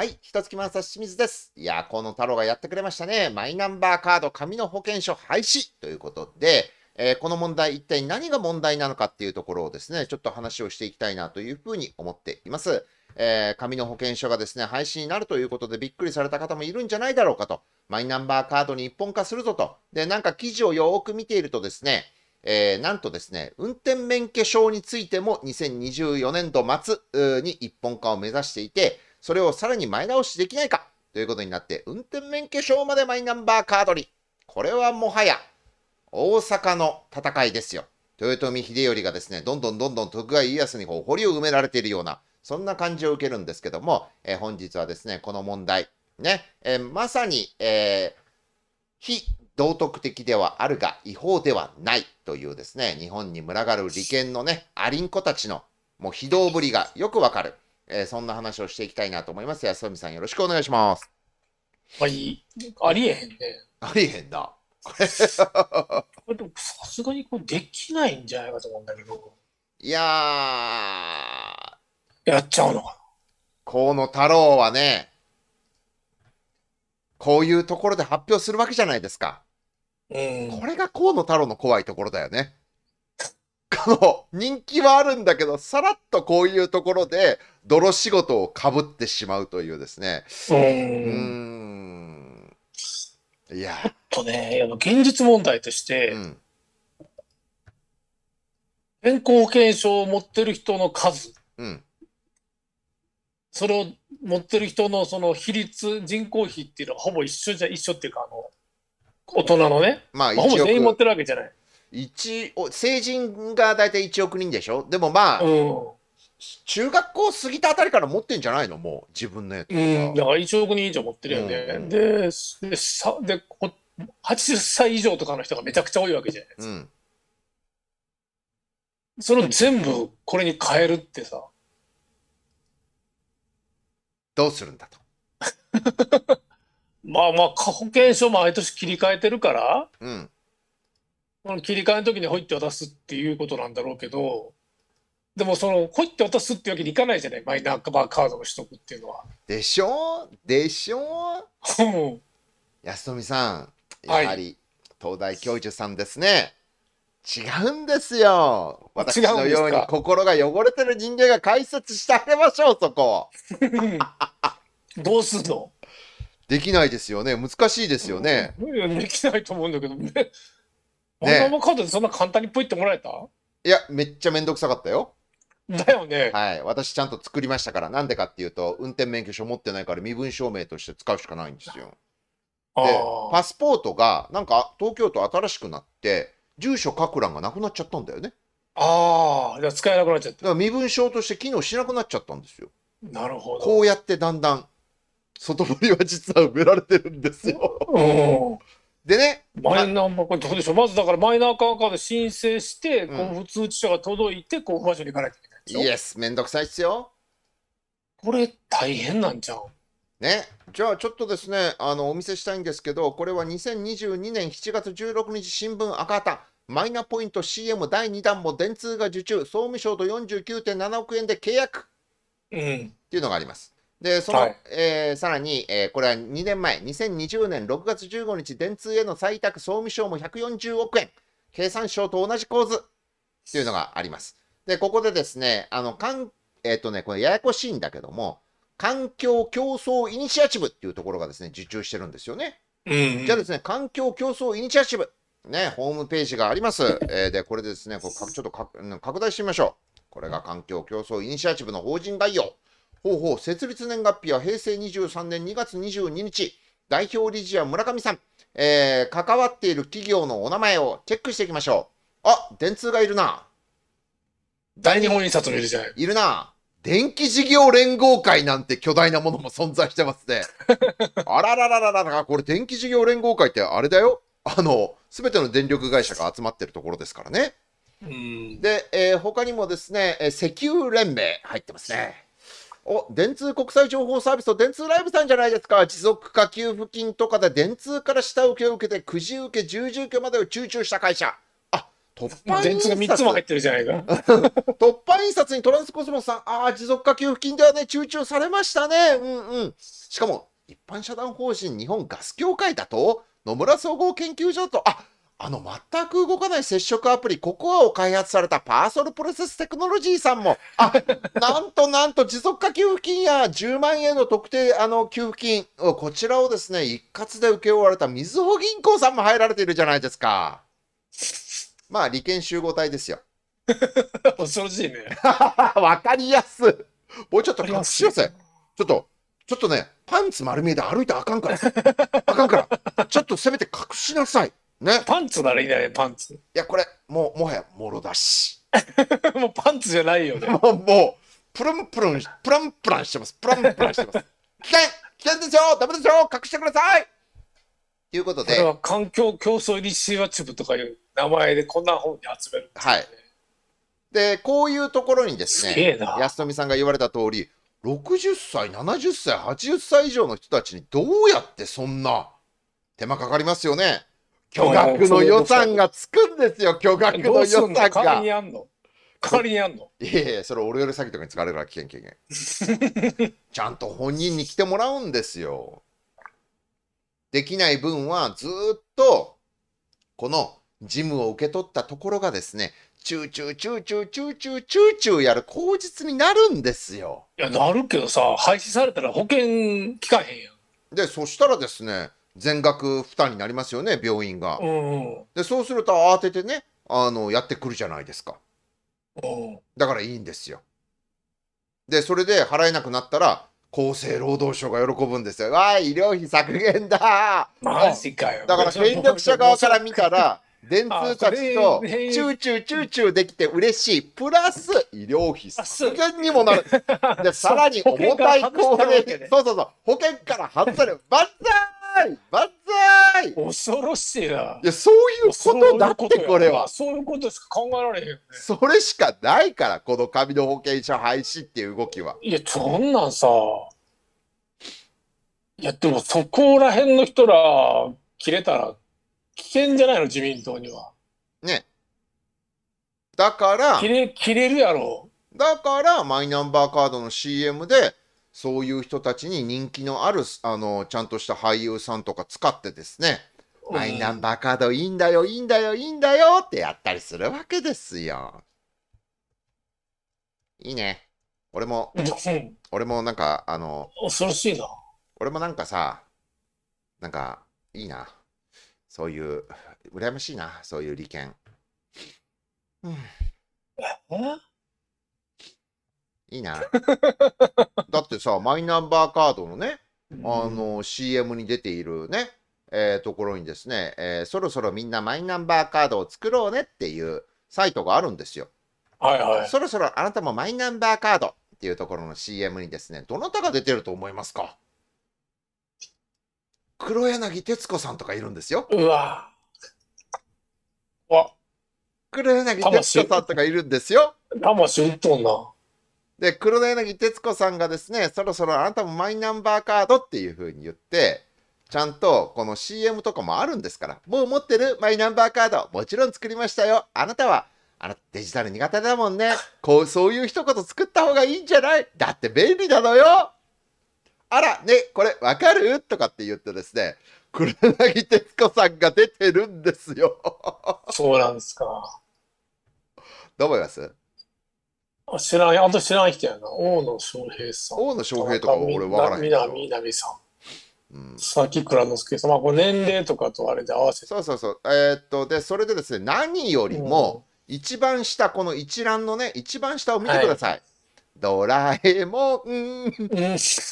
はい、一月マンサ清水です。いやー、河野太郎がやってくれましたね。マイナンバーカード、紙の保険証廃止ということで、えーこの問題、一体何が問題なのかっていうところをですね、ちょっと話をしていきたいなというふうに思っています。えー紙の保険証がですね、廃止になるということでびっくりされた方もいるんじゃないだろうかと。マイナンバーカードに一本化するぞと。で、なんか記事をよーく見ているとですね、えーなんとですね、運転免許証についても2024年度末に一本化を目指していて、それをさらに前倒しできないかということになって、運転免許証までマイナンバーカードに。これはもはや大阪の戦いですよ。豊臣秀頼がですね、どんどんどんどん徳川家康にこう堀を埋められているような、そんな感じを受けるんですけども、えー本日はですね、この問題、ね、えーまさに、えー非道徳的ではあるが違法ではないというですね、日本に群がる利権のね、アリンコたちのもう非道ぶりがよくわかる、えーそんな話をしていきたいなと思います。安富さんよろしくお願いします。はい。ありえへんね。ありえへんな。こ れこれでもさすがにこれできないんじゃないかと思うんだけど。いやー、やっちゃうのか河野太郎はね、こういうところで発表するわけじゃないですか。な。うん。これが河野太郎の怖いところだよね。この人気はあるんだけど、さらっとこういうところで泥仕事をかぶってしまうというですね。う。ん。いや、とね、あの現実問題として、うん。健康保険証を持ってる人の数、うん。それを持ってる人のその比率、人口比っていうのはほぼ一緒じゃ、一緒っていうか、あの、大人のね、まあ、まあほぼ全員持っ1億、てるわけじゃない。一お成人が大体1億人でしょ？でもまあ、うん。中学校過ぎたあたりから持ってんじゃないの？もう、自分のやつうん、だは。から1億人以上持ってるよね。うんで、でさでこ80歳以上とかの人がめちゃくちゃ多いわけじゃないですか。うん。それを全部これに変えるってさ、どうするんだと？まあまあ、か保険証毎年切り替えてるから、うん。この切り替えの時にホイって渡すっていうことなんだろうけど、でもその、ホイって渡すってわけにいかないじゃない、マイナンバーカードの取得っていうのは。でしょ？でしょ？うん安富さん、はいやはり東大教授さんですね。違うんですよ。私のように心が汚れてる人間が解説してあげましょう、そこ。どうすんの？できないですよね。難しいですよね。できないと思うんだけどね。マイナンバーカードでそんな簡単にポイってもらえた？いや、めっちゃめんどくさかったよ。だよね。はい。私ちゃんと作りましたから。なんでかっていうと、運転免許証持ってないから身分証明として使うしかないんですよ。あで、ーパスポートが、なんか東京都新しくなって、住所書く欄がなくなっちゃったんだよね。あー、じゃあ使えなくなっちゃった。だから身分証として機能しなくなっちゃったんですよ。なるほど。こうやってだんだん外堀は実は埋められてるんですよ。うんでね、マイナンバーカードどうでしょうまずだからマイナンバーカード申請して、うん交付通知書が届いて交付場所に行かなきゃいけないでしょイエス、めんどくさいっすよ。これ大変なんじゃん。ね、じゃあちょっとですね、あのお見せしたいんですけど、これは2022年7月16日新聞赤旗、マイナポイント CM 第2弾も電通が受注、総務省と49.7億円で契約うん。っていうのがあります。で、その、はいえーさらに、えーこれは2年前、2020年6月15日、電通への採択、総務省も140億円、経産省と同じ構図っていうのがあります。で、ここでですね、あの、かんえっ、とね、これややこしいんだけども、環境競争イニシアチブっていうところがですね、受注してるんですよね。うん。じゃあですね、環境競争イニシアチブ、ね、ホームページがあります。えーで、これでですね、こうかちょっと拡大してみましょう。これが環境競争イニシアチブの法人概要。ほうほう、設立年月日は平成23年2月22日。代表理事は村上さん。えー関わっている企業のお名前をチェックしていきましょう。あ、電通がいるな。大日本印刷のいるじゃない。いるな。電気事業連合会なんて巨大なものも存在してますね。あらららららら、これ電気事業連合会ってあれだよ。あの、すべての電力会社が集まってるところですからね。うん。で、えー他にもですね、えー石油連盟入ってますね。お、電通国際情報サービスと電通ライブさんじゃないですか。持続化給付金とかで電通から下請けを受けて、くじ受け、十字受けまでを集中した会社。あ、突破電通が印3つも入刷ってるじゃないか。突破印刷にトランスコスモスさん、ああ、持続化給付金ではね、集中されましたね。うんうん。しかも、一般社団法人日本ガス協会だと、野村総合研究所だと、ああの全く動かない接触アプリ、ココアを開発されたパーソルプロセステクノロジーさんも、あ なんとなんと持続化給付金や10万円の特定あの給付金、こちらをですね、一括で受け負われたみずほ銀行さんも入られているじゃないですか。まあ、利権集合体ですよ。恐ろしいね。わかりやすい。もうちょっと隠し寄せ。ちょっと、ちょっとね、パンツ丸見えで歩いたらあかんから。あかんから。ちょっとせめて隠しなさい。ね。パンツならいいんだね、パンツ。いや、これ、もう、もはや、もろだし。もうパンツじゃないよね。もう、もう、プルンプルン、プランプランしてます。プランプランしてます。危険危険ですよダメですよ隠してくださいということで、これは環境競争イニシアチブとかいう名前でこんな本に集める。はい。で、こういうところにですね、す。安富さんが言われた通り、60歳、70歳、80歳以上の人たちにどうやってそんな手間かかりますよね。巨額の予算がつくんですよ、巨額どの予算が。にやんの？代わりにやんの？いやいや、それ俺より詐欺とかに使われるから危険危険。ちゃんと本人に来てもらうんですよ。できない分はずーっと、この事務を受け取ったところがですね、チューチューチューチューチューチューチューチューやる口実になるんですよ。いや、なるけどさ、廃止されたら保険効かへんやん。で、そしたらですね、全額負担になりますよね、病院が。で、そうすると慌ててね、あの、やってくるじゃないですか。うんだからいいんですよ。で、それで払えなくなったら、厚生労働省が喜ぶんですよ。わあ、医療費削減だマジかよ。だから権力者側から見たら、電通たちとチューチューチューチューできて嬉しい。プラス医療費削減にもなる。で、さらに重たい高齢、そうそうそう、保険から外される。万歳万歳い恐ろしいな。や、そういうことだって、これは。そういうことしか考えられへんよね。それしかないから、この紙の保険証廃止っていう動きは。いや、そんなんさ、いや、でもそこら辺の人ら切れたら危険じゃないの、自民党には。ね。だから切、れ、切れるやろ。だから、マイナンバーカードの CM で、そういう人たちに人気のある、あの、ちゃんとした俳優さんとか使ってですね、マイナンバーカードいいんだよ、いいんだよ、いいんだよってやったりするわけですよ。いいね。俺も、俺もなんか、あの、恐ろしいな。俺もなんかさ、なんか、いいな。そういう、羨ましいな、そういう利権。うん、え？いいな。だってさ、マイナンバーカードのね、あの CM に出ているね、えーところにですね、えーそろそろみんなマイナンバーカードを作ろうねっていうサイトがあるんですよ。はいはい。そろそろあなたもマイナンバーカードっていうところの CM にですね、どなたが出てると思いますか？黒柳徹子さんとかいるんですよ。うわ。わ、黒柳徹子さんとかいるんですよ。魂打っとんな。で、黒柳徹子さんがですね、そろそろあなたもマイナンバーカードっていう風に言って、ちゃんとこの CM とかもあるんですから、もう持ってるマイナンバーカード、もちろん作りましたよ。あなたは、あなたデジタル苦手だもんね。こう、そういう一言作った方がいいんじゃない？だって便利なのよ。あら、ね、これわかる？とかって言ってですね、黒柳徹子さんが出てるんですよ。そうなんですか。どう思います？あ知らん、あと知らん人やな。大野翔平さん。大野翔平とかも俺わからへんけど。南南さん。うん佐々木蔵之介さん。まあ、これ年齢とかとあれで合わせて。そうそうそう。えーっと、で、それでですね、何よりも、一番下、この一覧のね、一番下を見てください。ドラえもん、うん、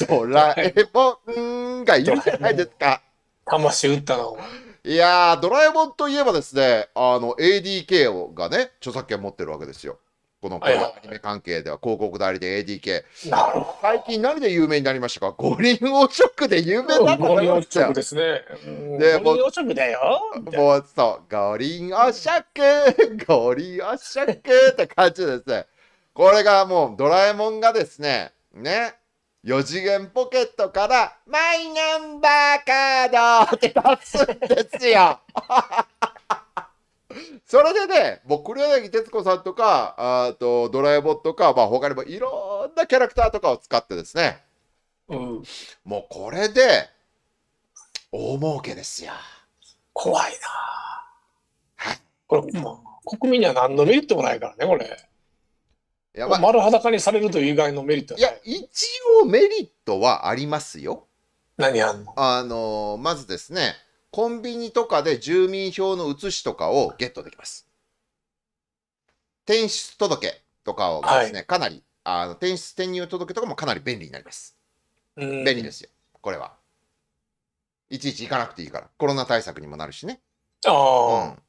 ドラえもんがいるじゃないですか。魂打ったな、お前。いやー、ドラえもんといえばですね、あの、ADK をがね、著作権持ってるわけですよ。このアニメ関係では広告代理で ADK。なるほ最近何で有名になりましたか？五輪王食で有名ど。だったゴリ押と思うんですね。うんでゴリ押食だよ。もうそう、五輪お食、五輪お食って感じですね。これがもうドラえもんがですね、ね、4次元ポケットからマイナンバーカードって出すんですよ。それでね、もう黒柳徹子さんとか、あとドラえもんとか、まあ他にもいろんなキャラクターとかを使ってですね、うん。もうこれで大儲けですよ。怖いなはい。これ、まあ、国民には何のメリットもないからね、これ。いや、まあ、丸裸にされるという以外のメリットはいなやい。、一応メリットはありますよ。何あんの？あのまずですね、コンビニとかで住民票の写しとかをゲットできます。転出届とかをですね、かなり、あの転出転入届とかもかなり便利になります。便便利ですよ、これは。いちいち行かなくていいから。コロナ対策にもなるしね。うあん、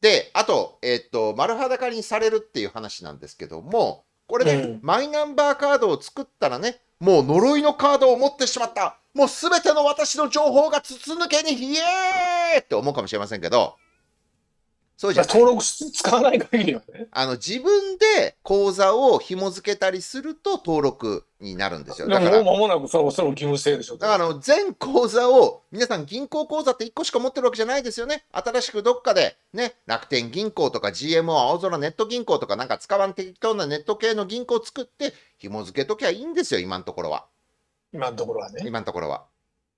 で、あと、えっと、丸裸にされるっていう話なんですけども、これで、うんマイナンバーカードを作ったらね、もう呪いのカードを持ってしまった、もう全ての私の情報が筒抜けにひえーって思うかもしれませんけど、そうじゃあ。ない。登録し使わない限りはね。あの自分で口座を紐付けたりすると登録になるんですよ。だからもう間もなくそろそろ義務制でしょ。だからあの全口座を皆さん銀行口座って1個しか持ってるわけじゃないですよね。新しくどっかでね楽天銀行とか GMO 青空ネット銀行とかなんか使わん適当なネット系の銀行を作って紐付けときゃいいんですよ今のところは。今のところはね。今のところは。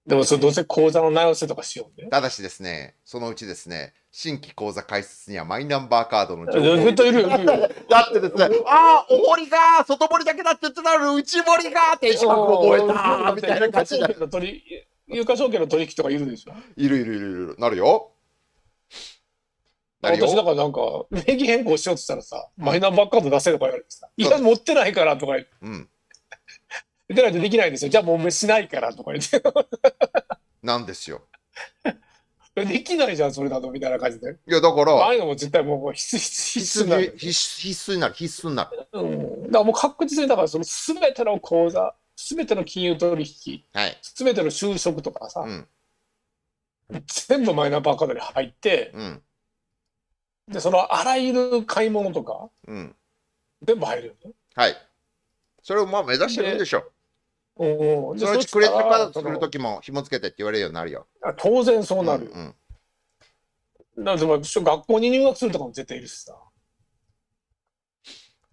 でもそれどうせ口座の名寄せとかしようね。ただしですねそのうちですね新規口座開設にはマイナンバーカードの情報絶対いるよ、いるよ。だってですね、ああ、お堀が、外堀だけだって言ってたのに、内堀が、天守閣覚えたみたいな感じになる。有価証券の取り有価証券の取引とかいるでしょ。いるいるいるいる、なるよ。なるよ私だからなんか、名義変更しようとしたらさ、マイナンバーカード出せとか言われてさ、いや、持ってないからとか言って、うん。でないとできないんですよ。じゃあもうしないからとか言って、なんですよ。できないじゃん、それだとみたいな感じで。いや、だから、ああいうのも絶対もう必須、必須、に必須必須になる、必須になる。うん。だからもう確実に、だからその全ての口座、全ての金融取引、はい。全ての就職とかさ、うん、全部マイナンバーカードに入って、うん、で、そのあらゆる買い物とか、うん。全部入るよね。はい。それをまあ目指してるんでしょ。うんうん。でそのうちクレジットカード作るときも紐付けてって言われるようになるよ。あ当然そうなるよ。うんうん、だから学校に入学するとかも絶対いるしさ。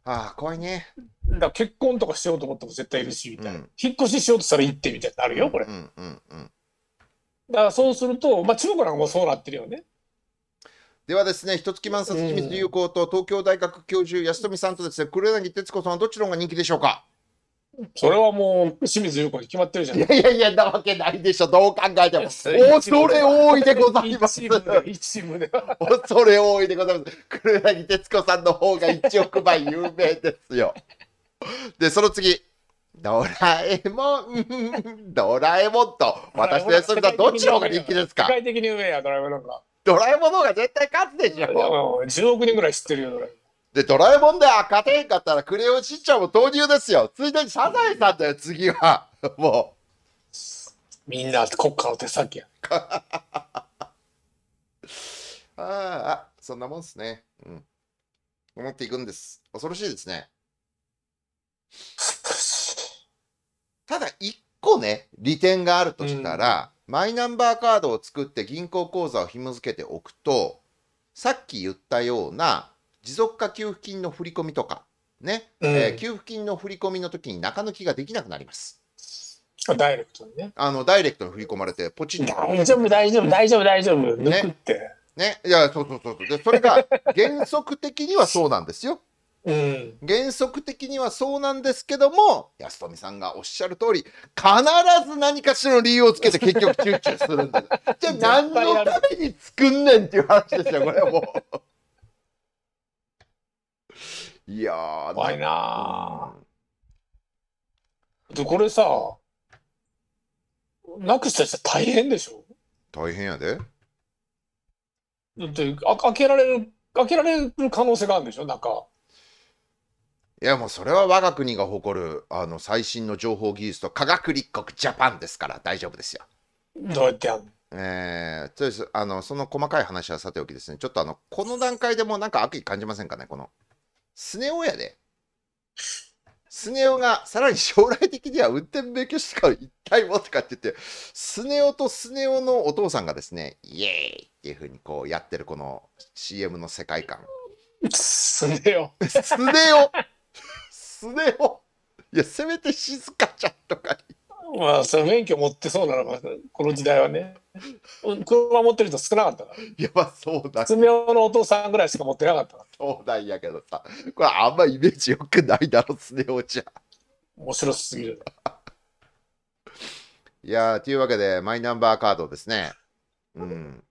ああ、怖いね。だから結婚とかしようと思っても絶対いるし、みたいな。うん引っ越ししようとしたら行ってみたいになるよ、これ。だうん、うん、うん。からそうすると、まあ中国なんかもそうなってるよね。ではですね、一月満冊清水優子と東京大学教授安富さんとですね、黒柳徹子さんはどっちの方が人気でしょうか？それはもう清水優子に決まってるじゃん。いやいやいや、なわけないでしょ、どう考えても。恐れ多いでございます。一。恐れ多いでございます。黒柳徹子さんの方が1億倍有名ですよ。で、その次。ドラえもん、ドラえもんと、私と安富さん、どっちの方が人気です世か界的に上や、ドラえもんなんか。ドラえもんの方が絶対勝つでしょ。もう10億人ぐらい知ってるよ、ドラえもん。で、ドラえもんでは勝てへんかったら、クレヨンしんちゃんも投入ですよ。ついでにサザエさんだよ、次は。もみんな国家の手先や。う。あーあ、そんなもんっすね。うん。思っていくんです。恐ろしいですね。ただ、一個ね、利点があるとしたら、マイナンバーカードを作って銀行口座を紐付けておくと、さっき言ったような持続化給付金の振り込みとか、ね、うんえー給付金の振り込みの時に中抜きができなくなります。ダイレクトにね。あの、ダイレクトに振り込まれて、ポチッと。大丈夫、大丈夫、大丈夫、大丈夫。抜くって。ね。いや、そうそうそうそう。で、それが原則的にはそうなんですよ。うん。原則的にはそうなんですけども、安富さんがおっしゃる通り、必ず何かしらの理由をつけて結局チューチューするん。じゃあ何のために作んねんっていう話ですよ、これはもう。いやー、怖いなうん。で、これさ、なくした人大変でしょ？大変やで。だって、あ開けられる、開けられる可能性があるんでしょ？なんか。いやもうそれは我が国が誇るあの最新の情報技術と科学立国ジャパンですから大丈夫ですよ。どうやってやんの？えー、とりあえずあのその細かい話はさておきですね。ちょっとあのこの段階でもうなんか悪意感じませんかねこのスネ夫やでスネ夫がさらに将来的には運転免許証を一体持ってかって言ってスネ夫とスネ夫のお父さんがですねイエーイっていうふうにこうやってるこの CM の世界観。すねよ。すねよすねよいや、せめて静香ちゃんとかに。まあ、その免許持ってそうなのが、この時代はね。うん車持ってる人少なかったから。いや、まあそうだ、爪男のお父さんぐらいしか持ってなかったから。そうなんやけどさ。これあんまイメージ良くないだろ、すねおちゃん。面白すぎる。いやー、というわけで、マイナンバーカードですね。うん。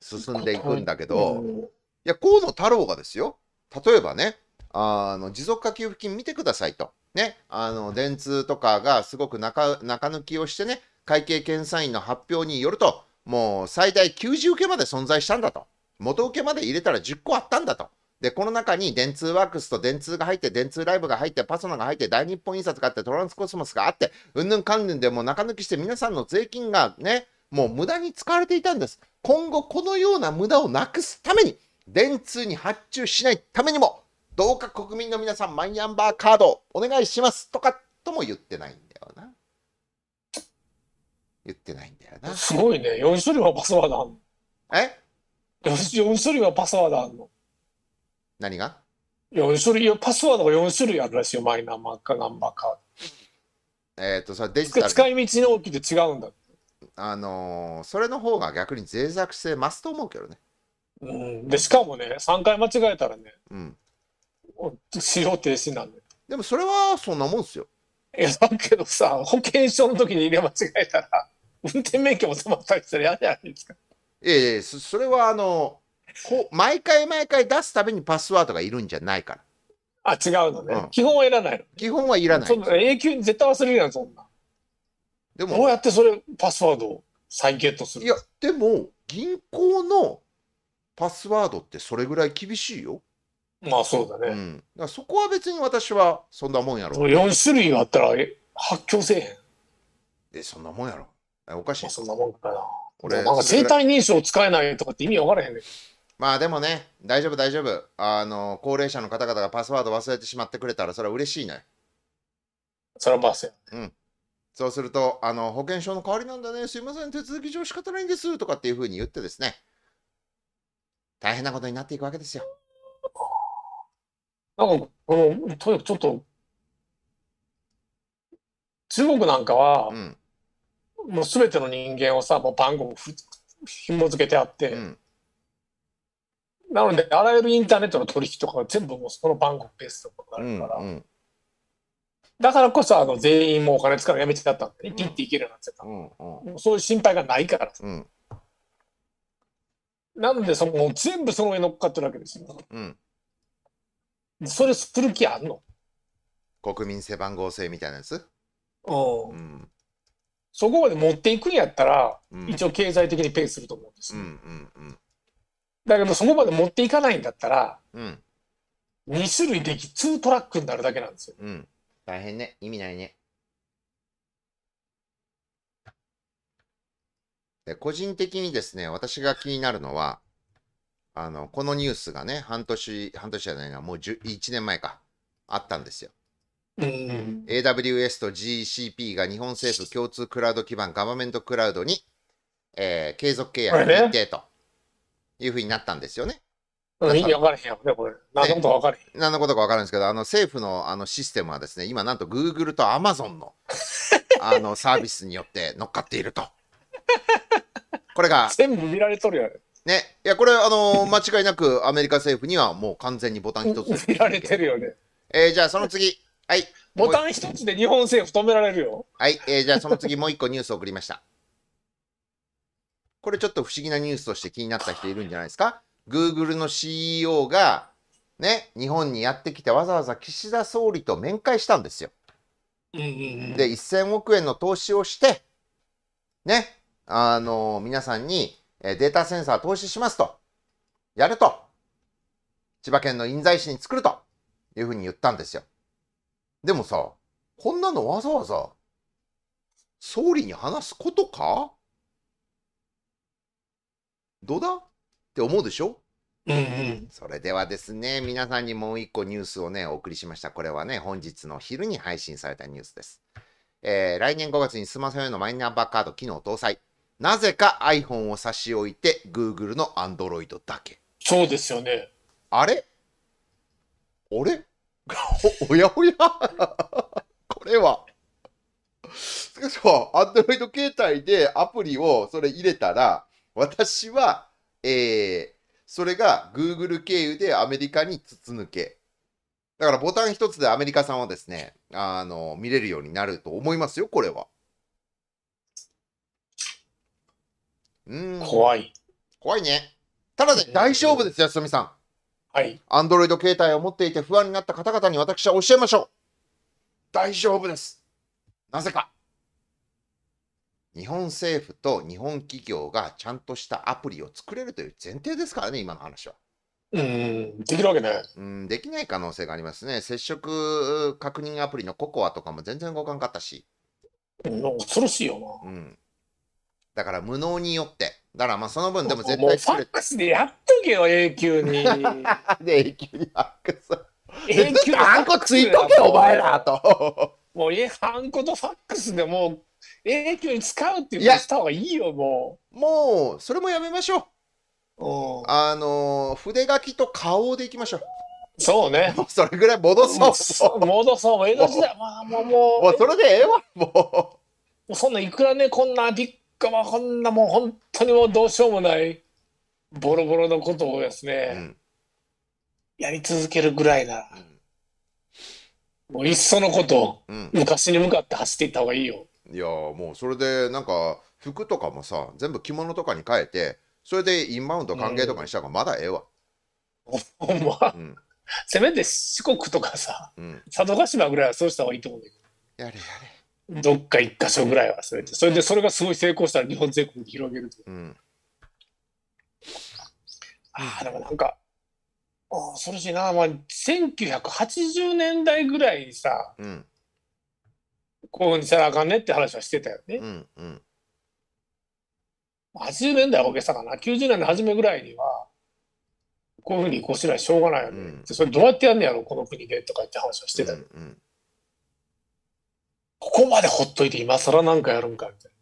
進んでいくんだけど、うんいや、河野太郎がですよ、例えばね、あの持続化給付金見てくださいと。ね、あの電通とかがすごく中抜きをしてね、会計検査院の発表によると、もう最大90受けまで存在したんだと。元請けまで入れたら10個あったんだと。で、この中に電通ワークスと電通が入って、電通ライブが入って、パソナが入って、大日本印刷があって、トランスコスモスがあって、うんぬんかんぬんでもう中抜きして皆さんの税金がね、もう無駄に使われていたんです。今後このような無駄をなくすために、電通に発注しないためにも、どうか国民の皆さん、マイナンバーカードお願いしますとかとも言ってないんだよな。言ってないんだよな。すごいね。4種類はパスワードあんの。え？4, 種類はパスワードあんの。何が？4種類、パスワードが4種類あるらしいよ。マイナンバーカナンバーカえっ、と、それデジード。タル。使い道の大きで違うんだ。あのーそれの方が逆に脆弱性増すと思うけどね。うん。で、しかもね、3回間違えたらね、うん。使用停止なんだよ。でもそれはそんなもんですよ。いや、だけどさ、保険証の時に入れ間違えたら、運転免許も止まったりしたら嫌じゃないですか。いやいやそそれはあのこう毎回毎回出すたびにパスワードがいるんじゃないから。あ、違うのね。うん基本はいらないの。基本はいらないそ。んな永久に絶対忘れるやん、そんな。でも、どうやってそれ、パスワードを再ゲットするいや、でも、銀行のパスワードってそれぐらい厳しいよ。まあそうだね。うん。だからそこは別に私はそんなもんやろ。4種類があったらえ発狂せえへん。え、そんなもんやろ。えおかしいまあ、。そんなもんかな。俺なんか生体認証使えないとかって意味わからへんねん。まあでもね、大丈夫大丈夫。あの、高齢者の方々がパスワード忘れてしまってくれたら、それは嬉しいね。それはまあせや。そうすると、あの、保険証の代わりなんだね、すいません、手続き上仕方ないんです、とかっていうふうに言ってですね、大変なことになっていくわけですよ。なんか、この、とにかくちょっと、中国なんかはう、ん。もうすべての人間をさ、もう番号をふ紐付けてあって、うん。なので、あらゆるインターネットの取引とかは全部もうその番号ベースとかうん。になるから、うん。だからこそ、あの、全員もうお金使うのやめてやったんで、ピッていけるようになってた。うん。うそういう心配がないから。うん。なので、その、全部その上乗っかってるわけですよ。うん。それする気あんの？国民背番号制みたいなやつ？うんうん。そこまで持っていくんやったら、うん。一応経済的にペイすると思うんですうん。よ。うん。うん。だけど、そこまで持っていかないんだったら、うん。2種類でき、2トラックになるだけなんですよ。うん。大変ね。意味ないね。で個人的にですね、私が気になるのは、あの、このニュースがね、半年、半年じゃないな、もう10 1年前か、あったんですよ。うん。AWS と GCP が日本政府共通クラウド基盤ガバメントクラウドに、えー継続契約認定というふうになったんですよね。うん意味わからへんやんね、これ。何のことかわからへん。何のことか分かるんですけど、あの政府のあのシステムはですね、今なんと Google と Amazon の あのサービスによって乗っかっていると。これが、全部見られとるやん。ね、いや、これ、あの間違いなくアメリカ政府にはもう完全にボタン一つ。見られてるよね。えーじゃあその次、はい。ボタン一つで日本政府止められるよ。はい、えーじゃあその次もう一個ニュースを送りました。これちょっと不思議なニュースとして気になった人いるんじゃないですか ?Google の CEO がね、日本にやってきてわざわざ岸田総理と面会したんですよ。うんうんで、1000億円の投資をして、ね、あの皆さんにえーデータセンサー投資しますと、やると、千葉県の印西市に作るというふうに言ったんですよ。でもさ、こんなのわざわざ総理に話すことか？どうだ？って思うでしょ？うんうん。それではですね、皆さんにもう一個ニュースをね、お送りしました。これはね、本日の昼に配信されたニュースです。えー来年5月にスマホへのマイナンバーカード機能搭載。なぜか iPhone を差し置いて Google の Android だけ。そうですよね。あれ？あれおおやおや これは。しかしも、Android 携帯でアプリをそれ入れたら、私は、えー、それが Google 経由でアメリカに筒抜け。だからボタン一つでアメリカさんはですね、あの、見れるようになると思いますよ、これは。うん。怖い。怖いね。ただね、大丈夫ですよ、すみさん。はい。アンドロイド携帯を持っていて不安になった方々に私は教えましょう。大丈夫です。なぜか。日本政府と日本企業がちゃんとしたアプリを作れるという前提ですからね、今の話は。うん、できるわけない。うん、できない可能性がありますね。接触確認アプリのココアとかも全然動かんかったし。うん、恐ろしいようん。だから無能によって。だからまあその分な。でも絶もう対作れファックスでやっとけよ、永久に。で、永久にハックス。永久にハンコついとけ、お前らと。もう、え、ハンコとファックスでもう、永久に使うっていういやことした方がいいよ、ももう、それもやめましょう。あのー筆書きと顔でいきましょそうね。う。それぐらい戻もうそう。も戻そう、もう江戸時代、まあ、もう、もうもうそれでええわ、ももうそんないくらね、こんなビッグまこんなもう本当にもうどうしようもない、ボロボロのことをですう。ね、うんやり続けるぐらいなら、もういっそのこと、うん。昔に向かって走っていった方がいいよ。いやーもうそれでなんか服とかもさ全部着物とかに変えてそれでインバウンド歓迎とかにした方がまだええわ。ほんま、うん。せめて四国とかさ、うん。佐渡島ぐらいはそうした方がいいと思うやれやど、どっか一箇所ぐらいはそれで、それでそれがすごい成功したら日本全国に広げると。れ。うん。ああ、でもなんか、ああ、恐ろしいな。まあ、1980年代ぐらいにさ、うん。こういうふうにしたらあかんねって話はしてたよね。うん。うん。80年代は大げさかな。90年の初めぐらいには、こういうふうにこうしないしょうがないよね。うんでそれどうやってやんねやろ、この国でとか言って話はしてたよ。うん。ここまでほっといて今更なんかやるんかみたいな。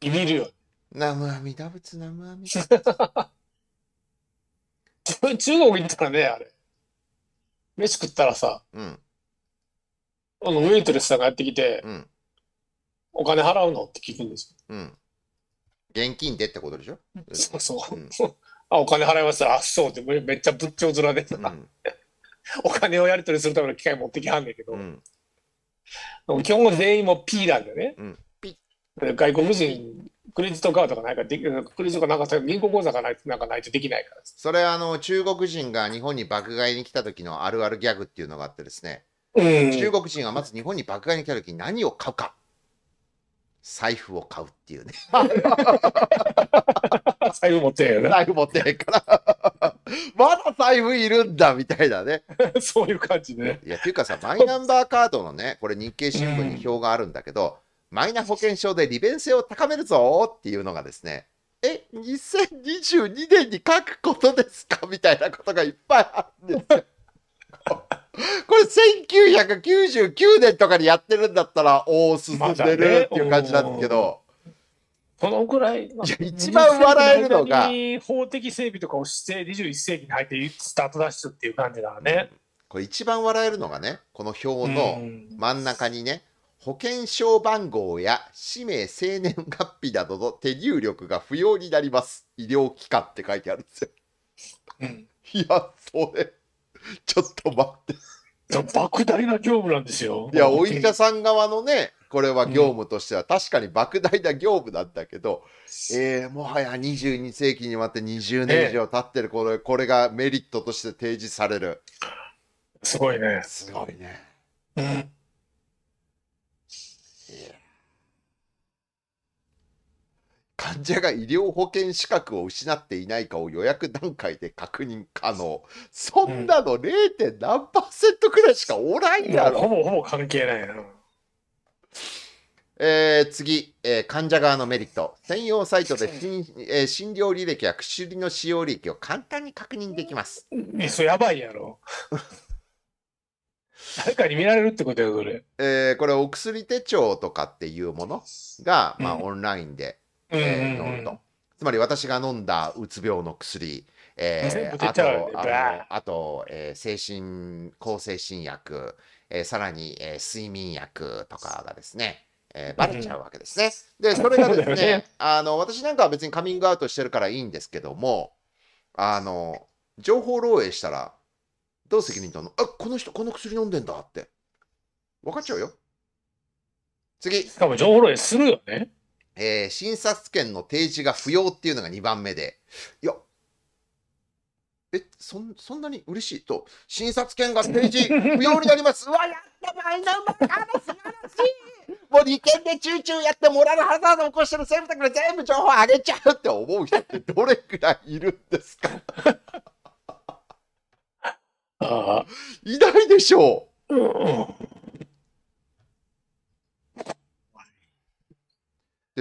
ビビるよ。南無阿弥陀仏南無阿弥陀仏。中国行ったらね、あれ。飯食ったらさ、うん。あのウェイトレスさんがやってきて、うん。お金払うの？って聞くんですうん。現金でってことでしょ？よ。そうそう。うん あ、お金払いました。あ、そうってめめっちゃ仏頂面でさ、うん。お金をやり取りするための機械持ってきはんねんけど、うん。基本全員も P なんだよね。うん。外国人、クレジットカードがないからでき、クレジットカードなんか銀行口座がないなんかないとできないからです。それあの中国人が日本に爆買いに来た時のあるあるギャグっていうのがあってですね、うん。中国人はまず日本に爆買いに来た時に何を買うか財布を買うっていうね 財布持って。財布持ってへんからまだ財布いるんだみたいなね そういう感じで。いやっていうかさマイナンバーカードのねこれ日経新聞に表があるんだけど、マイナ保険証で利便性を高めるぞっていうのがですねえ2022年に書くことですかみたいなことがいっぱいあるんですよ。これ1999年とかにやってるんだったらおお進んでるっていう感じなんですけど、このぐらい、いや一番笑えるのが。法的整備とかをして21世紀に入ってスタートダッシュっていう感じだね。これ一番笑えるのがねこの表うのん。真ん中にね保険証番号や氏名生年月日などの手入力が不要になります。医療機関って書いてあるんですよ。うん。いやそれちょっと待って。莫大な業務なんですよ。いやお医者さん側のねこれは業務としては確かに莫大な業務なんだけど、えーもはや22世紀にわって20年以上経ってるこれこれがメリットとして提示されるすごいね。すごいねうん。患者が医療保険資格を失っていないかを予約段階で確認可能そんなの 0. 何パーセントくらいしかおらんいや、やろほぼほぼ関係ないな。えー次、えー患者側のメリット。専用サイトで診,、えー診療履歴や薬の使用履歴を簡単に確認できます。え、それやばいやろ。誰かに見られるってことよ、それ。えーこれお薬手帳とかっていうものが、まあ、うんオンラインで、うん。えーうんうん。載ると。つまり私が飲んだうつ病の薬、えーあと、あバー。のあと、えー精神、抗精神薬、えーさらに、えー睡眠薬とかがですね、えーバレちゃうわけですね。で、それがですねよねあの、私なんかは別にカミングアウトしてるからいいんですけども、あの、情報漏洩したら、どう責任取るの？あ、この人、この薬飲んでんだって。分かっちゃうよ。次。しかも情報漏洩するよね。えー診察券の提示が不要っていうのが2番目で、いや、え、そんそんなに嬉しい？と、診察券が提示 不要になります。うわ、やった、マイナンバーカード素晴らしいもう利権でチューチューやってモラルハザード起こしてる政府だから全部情報上げちゃうって思う人ってどれくらいいるんですか？ああ。いないでしょう。うん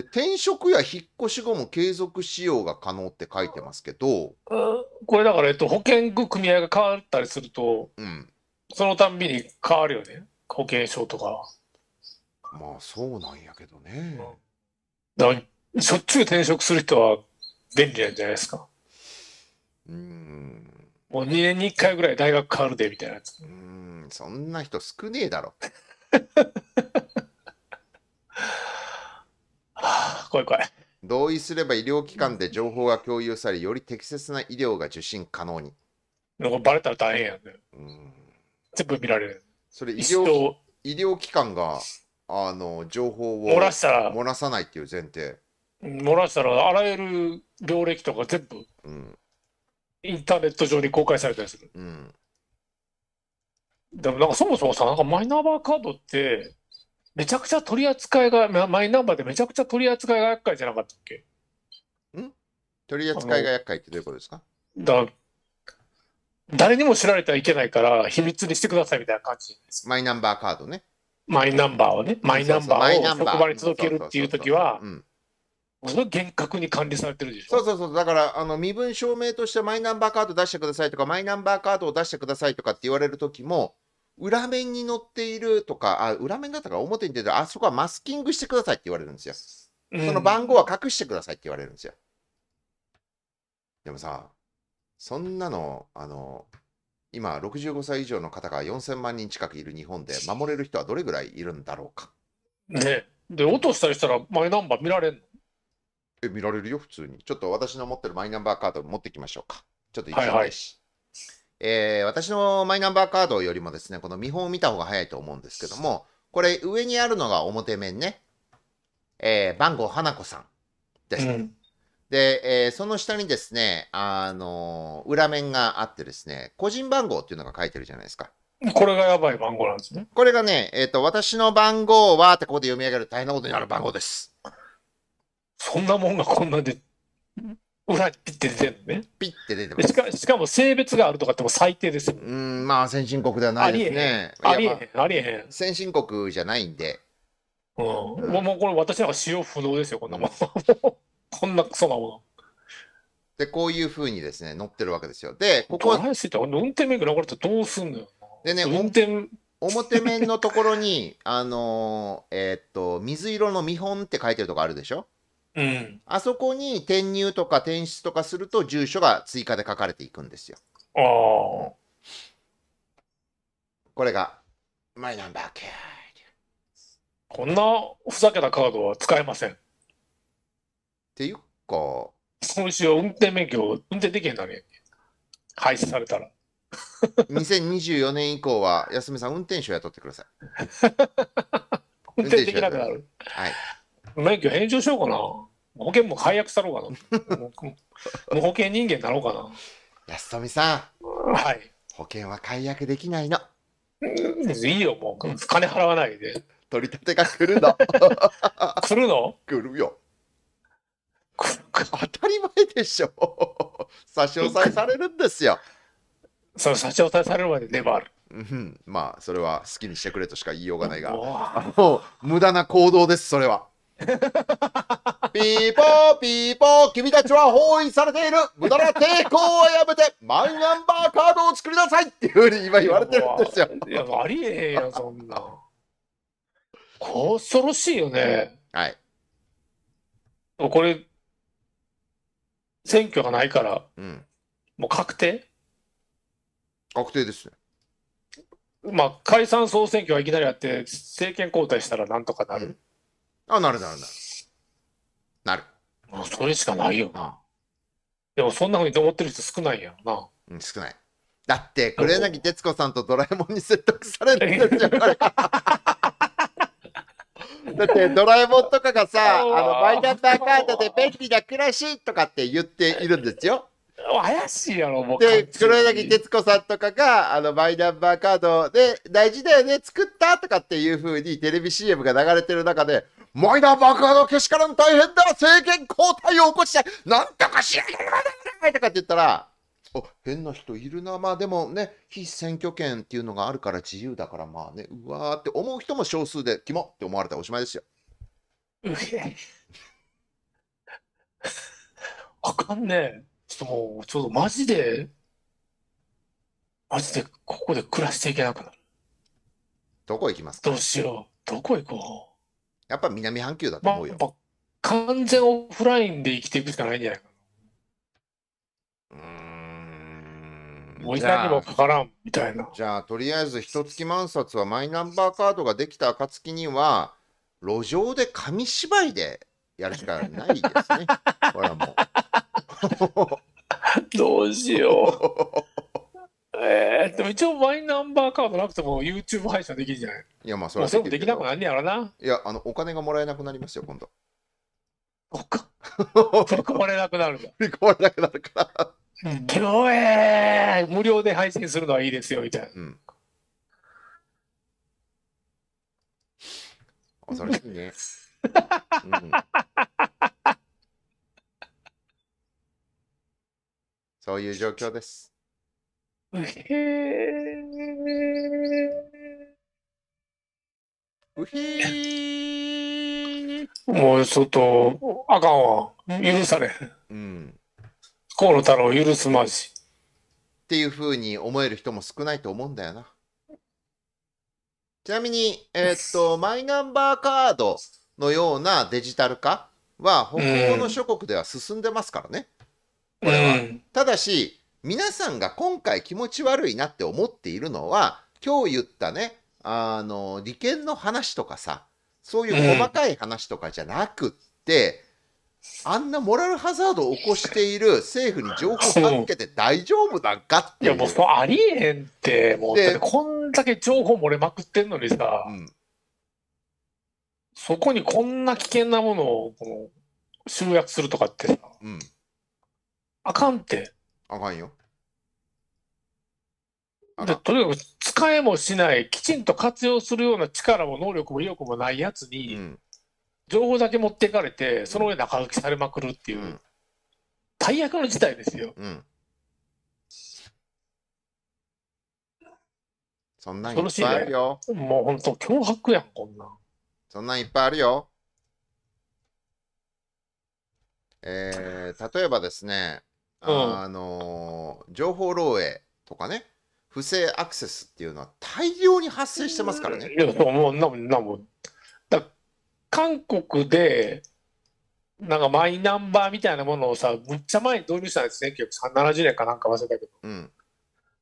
で、転職や引っ越し後も継続使用が可能って書いてますけど、これだから、えっと、保険組合が変わったりすると、うん。そのたんびに変わるよね。保険証とか。まあそうなんやけどね。だからしょっちゅう転職する人は便利なんじゃないですか。うーん。もう2年に1回ぐらい大学変わるでみたいなやつ。うーん、そんな人少ねえだろ。はあ、怖い怖い。同意すれば医療機関で情報が共有され、より適切な医療が受診可能に。なんかバレたら大変やんね。うーん。全部見られる。それ医一療生医療機関があの情報を漏らしたら、漏らさないっていう前提。漏らしたら、あらゆる病歴とか全部うん。インターネット上に公開されたりする。うん。でもなんかそもそもさ、なんかマイナンバーカードって、めちゃくちゃ取り扱いが、まマイナンバーでめちゃくちゃ取り扱いが厄介じゃなかったっけ？取り扱いが厄介ってどういうことですか？だ誰にも知られてはいけないから、秘密にしてくださいみたいな感じです。マイナンバーカードね。マイナンバーをね、マイナンバマイーをナンバー。職場に届けるっていう時はその厳格に管理されてるでしょ。そうそうそう、だからあの身分証明としてマイナンバーカード出してくださいとか、マイナンバーカードを出してくださいとかって言われるときも、裏面に載っているとか、あ裏面だったから表に出てる、あそこはマスキングしてくださいって言われるんですよ。うんその番号は隠してくださいって言われるんですよ。でもさ、そんなの、あの、今、65歳以上の方が4000万人近くいる日本で守れる人はどれぐらいいるんだろうか。ね。で、落としたりしたらマイナンバー見られんの？え、見られるよ、普通に。ちょっと私の持ってるマイナンバーカード持ってきましょうか。ちょっと一はいはい緒です。えー私のマイナンバーカードよりもですね、この見本を見た方が早いと思うんですけども、これ上にあるのが表面ね。えー番号花子さんです。うん。で、えーその下にですね、あのー裏面があってですね、個人番号っていうのが書いてるじゃないですか。これがやばい番号なんですね。これがね、えっ、と、私の番号はってここで読み上げると大変なことになる番号です。そんなもんがこんなんで、裏にピッて出てるのね。ピッて出てましかしかも性別があるとかってもう最低ですよ。うーん、まあ先進国ではないですね。いやまありえへん、ありえへん。あ先進国じゃないんで、うん。もうもうこれ私なんか使用不能ですよ、こんなもん。こんなクソなもで、こういうふうにですね、載ってるわけですよ。で、の。ここ、何してた運転免許なくなったらどうすんのよ。でね、運転、お表面のところに、あのーえーっと、水色の見本って書いてるとこあるでしょ？うん。あそこに転入とか転出とかすると、住所が追加で書かれていくんですよ。ああ。これが、マイナンバーカーこんなふざけたカードは使えません。っていうか、今週運転免許運転できへんなね。廃止されたら。2024年以降は、安目さん、運転手を雇ってください。運転できなくなる。はい。免許返上しようかな。保険も解約したろうかな。も保険人間になろうか安富さん、な。はい。保険は解約できないの。いいよ、もう。金払わないで。取り立てが来るの。来るの？来るよ。当たり前でしょ。差し押さえされるんですよ。その差し押さえされるまで粘る。うん、まあ、それは好きにしてくれとしか言いようがないが、ももう無駄な行動です、それは。ピ ピーポーピーポー君たちは包囲されている無駄な抵抗はやめてマイナンバーカードを作りなさいっていうふうに今言われてるんですよ。いや、ありえへんやん、そんな。恐ろしいよね。はい。これ、選挙がないから、うん。もう確定？確定ですね。まあ、解散総選挙はいきなりあって、政権交代したらなんとかなる。あ、なるなるなる。なる。もうそれしかないよな。でも、そんなふうに思ってる人少ないやろな。うん、少ない。だって、黒柳徹子さんとドラえもんに説得されるんですよ、これ。だって、ドラえもんとかがさ、あの、マイナンバーカードで便利な暮らしとかって言っているんですよ。怪しいやろ、もう。で、黒柳徹子さんとかが、あの、マイナンバーカードで大事だよね、作ったとかっていう風にテレビ CM が流れてる中で、マイナーカードけしからん大変だ政権交代を起こして、なんとかしなければならないとかって言ったら、お変な人いるな、まあでもね、非選挙権っていうのがあるから自由だから、まあね、うわーって思う人も少数で、キモって思われたらおしまいですよ。うえあかんね。ちょっともう、ちょっとマジで、マジでここで暮らしていけなくなる。どこ行きますか？どうしよう。どこ行こやっぱ南半球だと思うよやっ。ぱ完全オフラインで生きていくしかないんじゃないかうーんな。お医者にもかからん、みたいな。じゃあとりあえず一月万冊はマイナンバーカードができた暁には路上で紙芝居でやるしかないですね。これはも どうしよう。えー、でも一応マイナンバーカードなくても YouTube 配信はできるじゃない？う。いやまあそれもうそれもはできるけどできなくなんねやろな。いやあのお金がもらえなくなりますよ今度。そっか。振り込まれなくなるんだ。振り込まれなくなるから。けどえー、無料で配信するのはいいですよ、みたいな。うん。恐ろしいね。うん、そういう状況です。へえ。うひー。もうちょっと、あかんわ。許されん。うん。河野太郎許すまじ。っていうふうに思える人も少ないと思うんだよな。ちなみに、えーっと、マイナンバーカードのようなデジタル化は、北欧の諸国では進んでますからね。うこれはん。ただし、皆さんが今回気持ち悪いなって思っているのは、今日言ったね、あの、利権の話とかさ、そういう細かい話とかじゃなくって、あんなモラルハザードを起こしている政府に情報を預けて大丈夫なんかっていや、もうありえへんって、もう、こんだけ情報漏れまくってんのにさ、うんそこにこんな危険なものをこの集約するとかってさ、うん。あかんって。あかんよ。あでとにかく使えもしない、きちんと活用するような力も能力も意欲もないやつうに、ん。情報だけ持っていかれて、その上中書きされまくるっていう、うん。最悪の事態ですよ。うん。そんなんいっぱいあるよ。もう本当、脅迫やん、こんなん。そんなんいっぱいあるよ。えー例えばですね、うんあのー情報漏洩とかね、不正アクセスっていうのは大量に発生してますからね。いや、もう、ななもん。だ韓国で、なんかマイナンバーみたいなものをさ、むっちゃ前に導入したんですね、1970年かなんか忘れたけど。うん。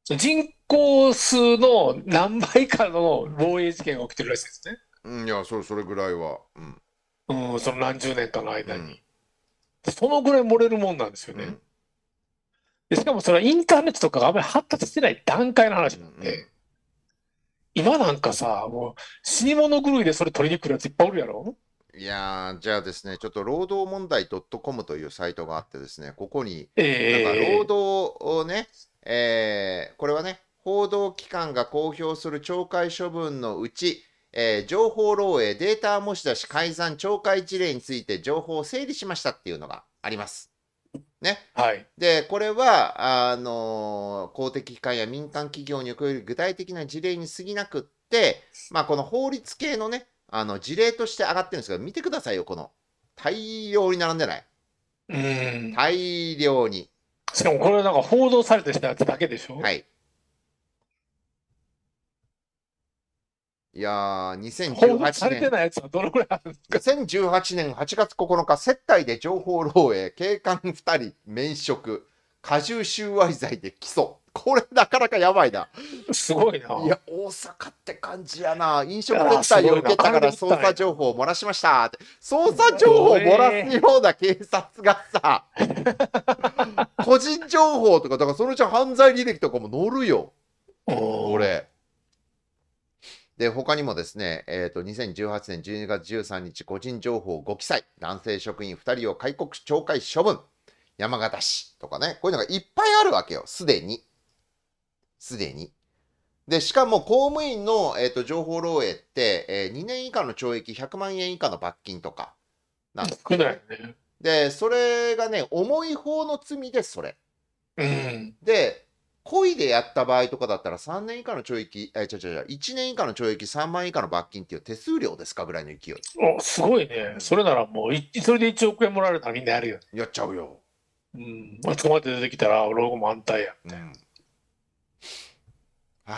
人口数の何倍かの漏洩事件が起きてるらしいですね。うん、いや、それそれぐらいは。うん。うん、その何十年かの間に。うんでそのぐらい漏れるもんなんですよね。うんでしかもそれはインターネットとかがあんまり発達してない段階の話なんで、うん今なんかさ、もう死に物狂いでそれ取りに来るやついっぱいおるやろ？いやーじゃあですね、ちょっと労働問題 .com というサイトがあってですね、ここになんかええ労働をね、えーこれはね、報道機関が公表する懲戒処分のうち、えー情報漏洩、データ持ち出し、改ざん、懲戒事例について情報を整理しましたっていうのがあります。ね。はい。で、これは、あのー公的機関や民間企業における具体的な事例に過ぎなくって、まあ、この法律系のね、あの事例として上がってるんですけど、見てくださいよ、この大量に並んでないうん。大量に。しかもこれなんか報道されてしたやつだけでしょ？はい。いやー、報道さ2018年、れてないやつはどのくらいあるんですか？2018年8月9日、接待で情報漏洩、警官2人、免職、過重収賄罪で起訴。これなかなかやばいな。すごいな。いや、大阪って感じやな。飲食接待を受けたから捜査情報を漏らしましたって。捜査情報を漏らすような警察がさ、個人情報とか、だからそのうち犯罪履歴とかも載るよ。おーこれ。で、他にもですね、えっ、と、2018年12月13日、個人情報5記載、男性職員2人を戒告懲戒処分、山形市とかね、こういうのがいっぱいあるわけよ、すでに。すでに。で、しかも公務員の、えー、と情報漏洩って、えー2年以下の懲役100万円以下の罰金とかなんです少ないね。で、それがね、重い方の罪でそれ。うん。で、故意でやった場合とかだったら3年以下の懲役、え、違う違う違う、1年以下の懲役3万円以下の罰金っていう手数料ですかぐらいの勢い。お、すごいね。それならもう、いそれで1億円もらえるならみんなやるよ。やっちゃうよ。うん。まあ、捕まって出てきたら、老後も安泰や。うん。はあ、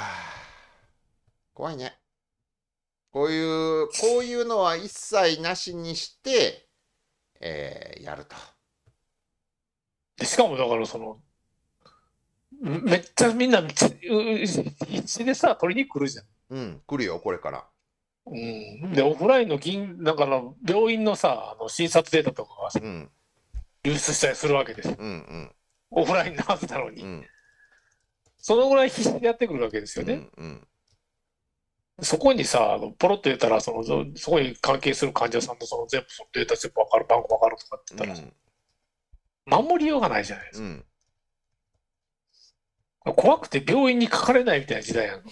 怖いね。こういう、こういうのは一切なしにして、えーやると。でしかもだからその、めっちゃみんな必死でさ、取りに来るじゃん。うん、来るよ、これから。うん、で、オフラインの銀、だから病院のさ、あの診察データとかがさうん、流出したりするわけですよ。うん、うん、オフラインのはずなのに。うん。そのぐらい必死でやってくるわけですよね。うん、うん。そこにさ、あのポロッと言ったらその、そそこに関係する患者さんのその全部そのデータ全部分かる、番号分かるとかって言ったら、守りようがないじゃないですうん。か。怖くて病院にかかれないみたいな時代やん。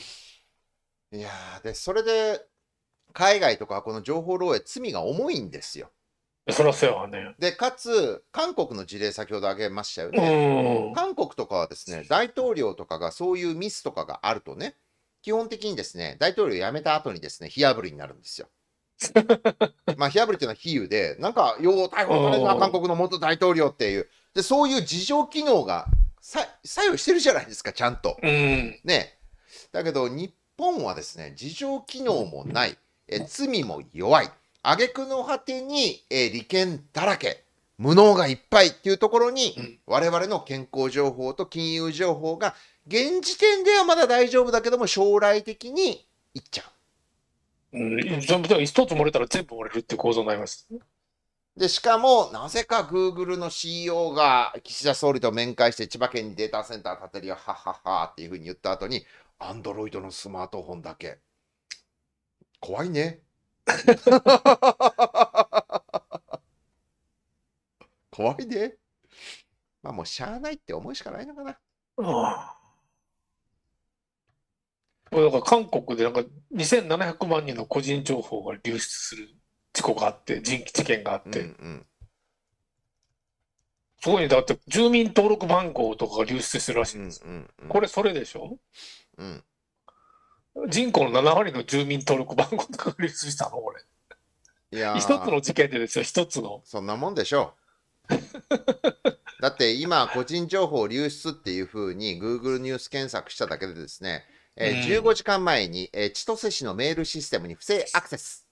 いやーで、それで、海外とかこの情報漏洩、罪が重いんですよ。そりゃそうやわね。で、かつ、韓国の事例、先ほど挙げましたよね。うん。韓国とかはですね、大統領とかがそういうミスとかがあるとね、基本的にですね、大統領辞めた後にですね、火あぶりになるんですよ。まあ、火あぶりっていうのは比喩で、なんか、よう逮捕されたうん韓国の元大統領っていう、で、そういう事情機能がさ作用してるじゃないですか、ちゃんと。うん。ね。だけど、日本はですね、事情機能もない、え罪も弱い、挙句の果てに、え利権だらけ、無能がいっぱいっていうところに、うん我々の健康情報と金融情報が、現時点ではまだ大丈夫だけども、将来的にいっちゃうん、全部、一つ漏れたら全部漏れるって構造になります。う。で、しかも、なぜか Google の CEO が岸田総理と面会して千葉県にデータセンター建てるよ、はっはっはっていうふうに言った後に、Android のスマートフォンだけ。怖いね。怖いね。まあもうしゃあないって思うしかないのかな。ああ。これだから韓国でなんか2700万人の個人情報が流出する事故があって、人事件があっうんて、うん。そこにだって住民登録番号とかが流出してるらしいうんんです。うんうん。これそれでしょ？うん。人口の7割の住民登録番号とかが流出したの？これ。いやー一つの事件でですよ、一つの。そんなもんでしょう。だって今、個人情報流出っていうふうに Google ニュース検索しただけでですね、えーうん15時間前に、えー千歳市のメールシステムに不正アクセス。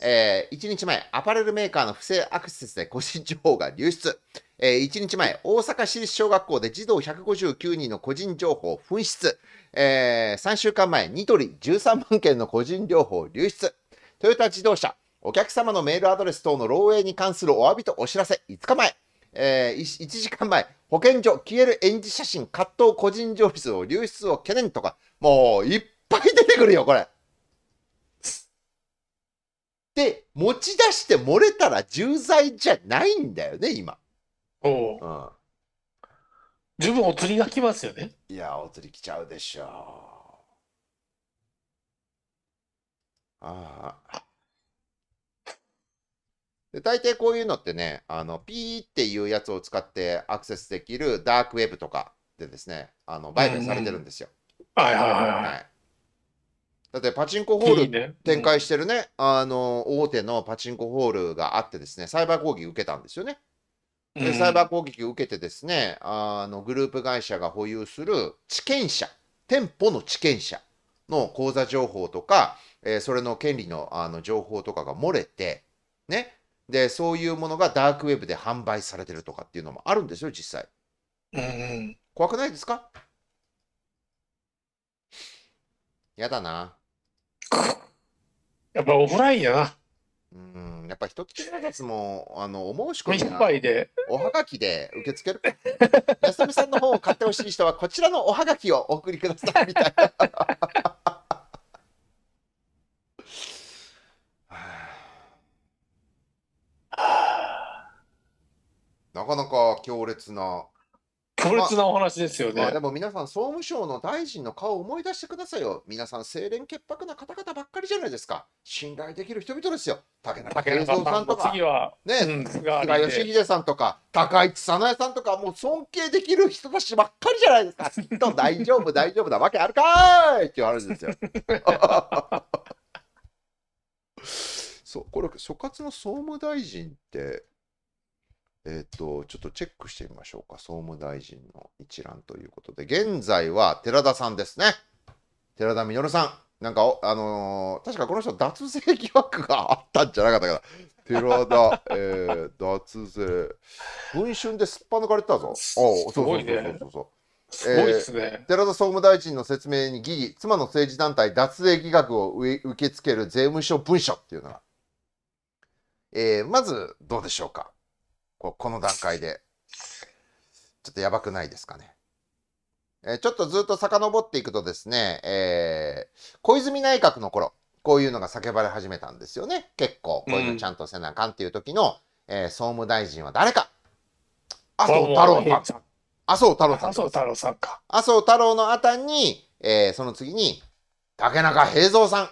え1日前、アパレルメーカーの不正アクセスで個人情報が流出。え1日前、大阪市立小学校で児童159人の個人情報紛失。え3週間前、ニトリ13万件の個人情報流出。トヨタ自動車、お客様のメールアドレス等の漏洩に関するお詫びとお知らせ、5日前、えー、1時間前、保健所、消える園児写真、葛藤個人情報流出を懸念とか、もういっぱい出てくるよ、これ。で、持ち出して漏れたら重罪じゃないんだよね、今。おううん。十分お釣りが来ますよね。いや、お釣り来ちゃうでしょう。ああ。で大抵こういうのってね、あの、ピーっていうやつを使ってアクセスできるダークウェブとかでですね、あの、売買されてるんですよ。はいはいはいははい。だってパチンコホールいいね。展開してるね、あの大手のパチンコホールがあってですね、サイバー攻撃受けたんですよね。うんでサイバー攻撃を受けてですね、あのグループ会社が保有する地権者、店舗の地権者の口座情報とか、えーそれの権利のあの情報とかが漏れて、ね、で、そういうものがダークウェブで販売されてるとかっていうのもあるんですよ、実際。うんうん。怖くないですか？やだな。やっぱオフラインやな。うん、やっぱ一月のやつも、あの、お申し込み一が杯で。おはがきで受け付ける。安富さんの本を買ってほしい人は、こちらのおはがきをお送りくださいみたいな。なかなか強烈な。強烈なお話ですよねまあで。も皆さん、総務省の大臣の顔を思い出してくださいよ。皆さん、清廉潔白な方々ばっかりじゃないですか。信頼できる人々ですよ。竹中竹平蔵さんとか、次は、ね、うん、菅。義偉さんとか、高市早苗さんとか、もう尊敬できる人たちばっかりじゃないですか。きっと大丈夫、大丈夫なわけあるかーいっていう話ですよ。そう、これ、所轄の総務大臣って、えっ、と、ちょっとチェックしてみましょうか。総務大臣の一覧ということで、現在は寺田さんですね。寺田稔さん。なんかお、あのー確かこの人、脱税疑惑があったんじゃなかったかな。寺田、えー、脱税。文春ですっぱ抜かれてたぞ。すそうそうごいねそうそうそうすごいですね。寺田総務大臣の説明に疑義、妻の政治団体脱税疑惑を受け受け付ける税務署文書っていうのが。えーまず、どうでしょうか。ここの段階で。ちょっとやばくないですかね。えーちょっとずっと遡っていくとですね、えー小泉内閣の頃、こういうのが叫ばれ始めたんですよね。結構、こういうのちゃんとせなあかんっていう時の、えー総務大臣は誰か麻生太郎さん。麻生太郎さん麻生太郎さんか。麻生太郎の後に、えーその次に竹中平蔵さん。